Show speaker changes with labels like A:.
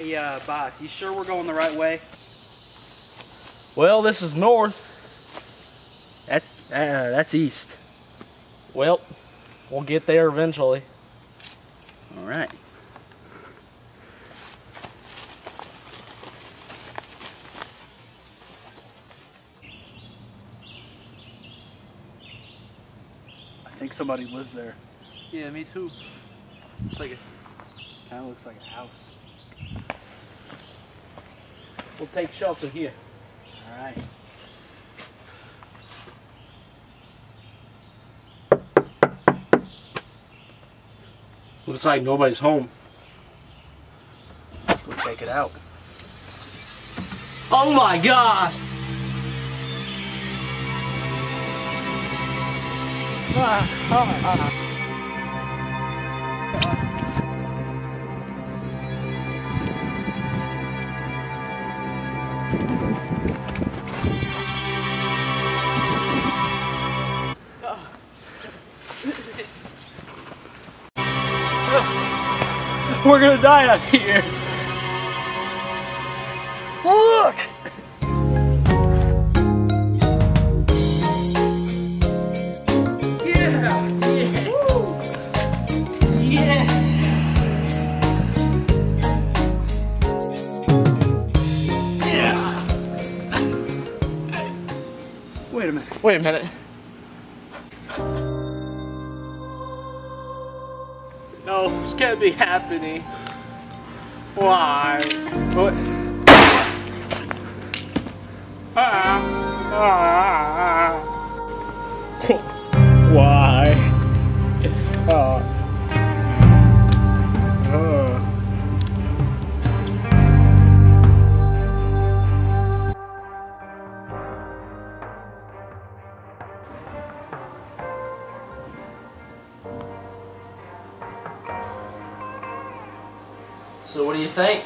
A: Hey, uh, boss, you sure we're going the right way?
B: Well, this is north. That, uh, that's east. Well, we'll get there eventually.
A: All right. I think somebody lives there.
B: Yeah, me too.
A: It's like a, kind of looks like a house.
B: We'll take shelter here.
A: All right.
B: Looks like nobody's home.
A: Let's go check it out.
B: Oh my gosh! Ah, ah, ah. We're gonna die out here. Look!
A: Wait a minute.
B: Wait a minute. No, this can't be happening. Why? What? Ah, ah, So what do you think?